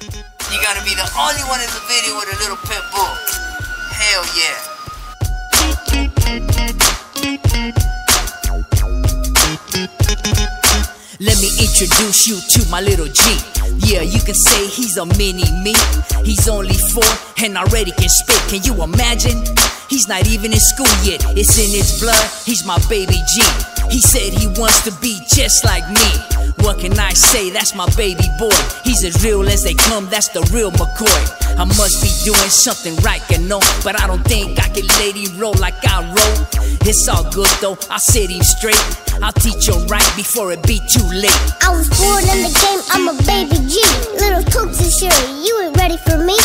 You're gonna be the only one in the video with a little pit bull. Hell yeah. Let me introduce you to my little G. Yeah, you can say he's a mini me. He's only four and already can spit. Can you imagine? He's not even in school yet. It's in his blood. He's my baby G. He said he wants to be just like me. What can I say? That's my baby boy. He's as real as they come. That's the real McCoy. I must be doing something right, you know. But I don't think I can him roll like I roll. It's all good though. I set him straight. I'll teach him right before it be too late. I was born in the game, I'm a baby G. Little Tokes and Shuri, you ain't ready for me.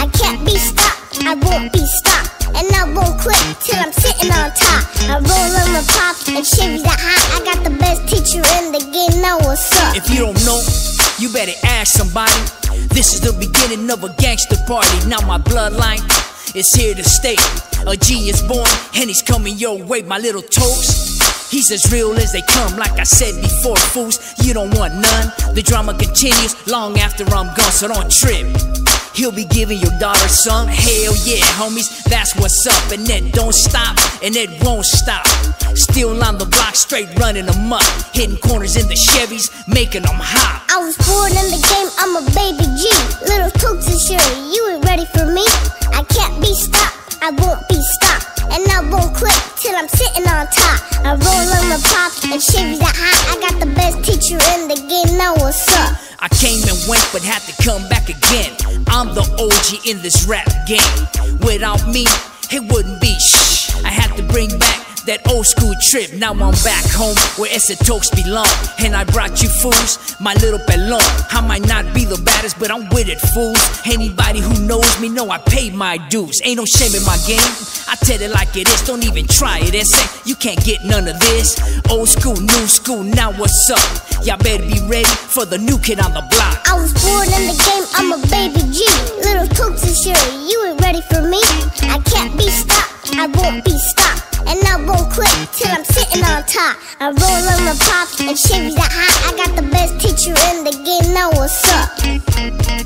I can't be stopped, I won't be stopped. And I won't quit till I'm sitting on top. I roll on the pop and Chevy's that hot. I got the best teacher in the game, now what's up? If you don't know, you better ask somebody. This is the beginning of a gangster party. Now my bloodline is here to stay. A G is born and he's coming your way, my little toast. He's as real as they come, like I said before, fools. You don't want none. The drama continues long after I'm gone, so don't trip. He'll be giving your daughter some hell yeah, homies. That's what's up, and that don't stop, and it won't stop. Still on the block, straight running them up, hitting corners in the Chevys, making them hot. I was born in the game, I'm a baby G. Little Tokes and Shuri, you ain't ready for me. I can't be stopped, I won't be stopped. And I won't quit till I'm sitting on top. I roll on the pop and Chevy's that hot. I got the best teacher in the game, now what's up? Came and went, but had to come back again. I'm the OG in this rap game. Without me, it wouldn't be shh. I had to bring back that old school trip. Now I'm back home where Talks belong. And I brought you fools, my little pelon. I might not be the baddest, but I'm with it, fools. Anybody who knows me know I pay my dues. Ain't no shame in my game. I tell it like it is, don't even try it. And say you can't get none of this. Old school, new school, now what's up? Y'all better be ready for the new kid on the block. I was born in the game, I'm a baby G. Little Tokes and Shuri, you ain't ready for me. I can't be stopped, I won't be stopped. And till I'm sitting on top. I roll on the pop and Chevy's that hot. I got the best teacher in the game, now what's up?